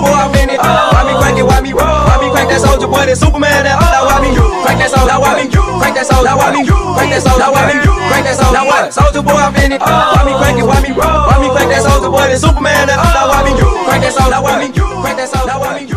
boy, I'm in it. Why me crank it, why me, why me crank that soldier boy, that Superman now. Now why me, crank that soldier, now why me, crank that soldier, now why me, crank that soldier, now why me, crank that soldier, now why soldier boy, I'm in it. Why me crank it, why me, why me crank that soldier boy, that Superman now. Now why me, crank that soldier, now why me, crank that soldier, now why me.